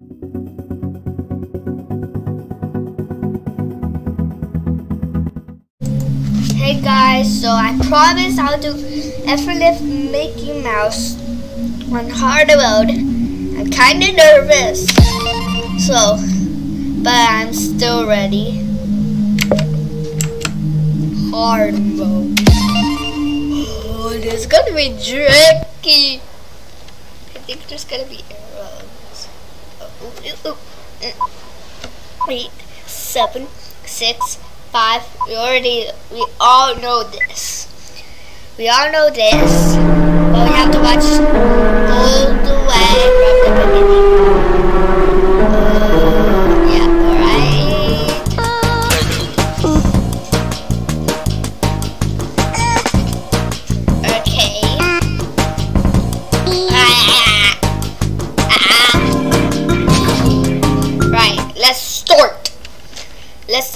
Hey guys, so I promise I'll do effortless Mickey Mouse on hard mode. I'm kinda nervous. So, but I'm still ready. Hard mode. Oh, this is gonna be tricky. I think there's gonna be Eight, seven, six, five. We already, we all know this. We all know this, but we have to watch all the way from the beginning.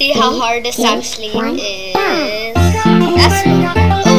See how hard this actually is. That's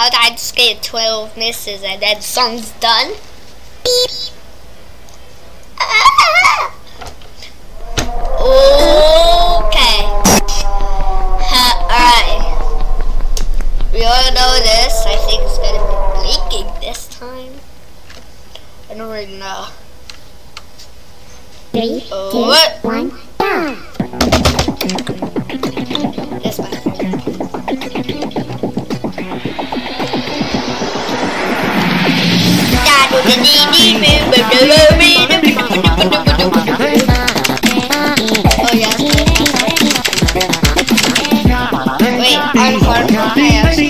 How, did I just get 12 misses and then song's done? Beep. Wait, I'm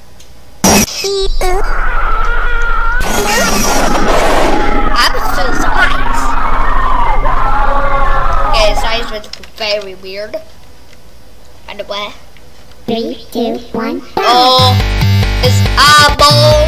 Okay, size was very weird. By the way. Three, two, one. Oh, it's eyeball.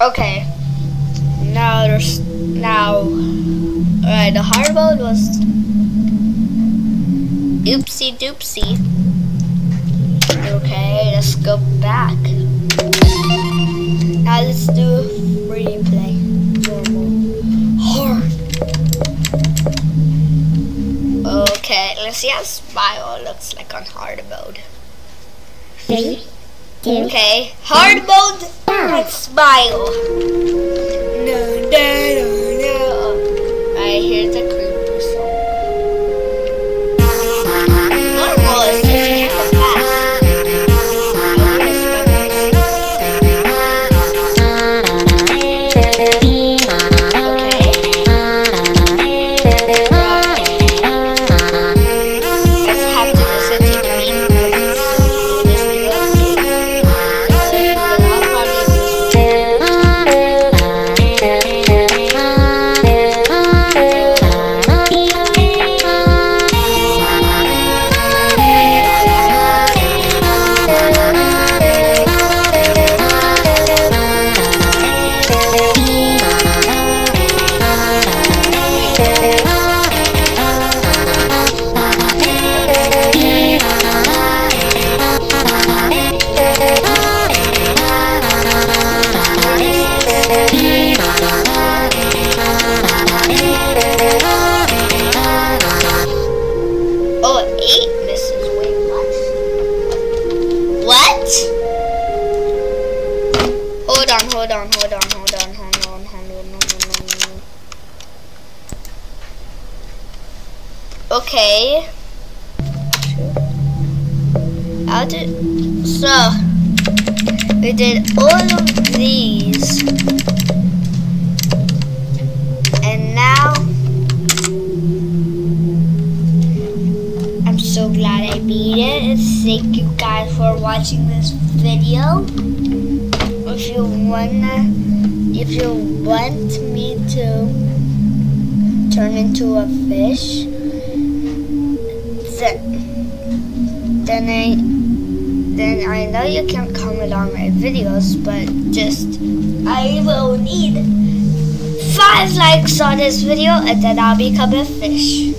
Okay. Now there's now. Alright, the hard mode was oopsie doopsie. Okay, let's go back. Now let's do free play. Hard. Okay, let's see how Smile looks like on hard mode. Three, two, Okay, hard mode and smile. No, no, no, no. I hear the creeper Okay. How did so we did all of these and now I'm so glad I beat it. And thank you guys for watching this video. If you wanna, if you want me to turn into a fish, then, then I, then I know you can't comment on my videos, but just I will need five likes on this video, and then I'll become a fish.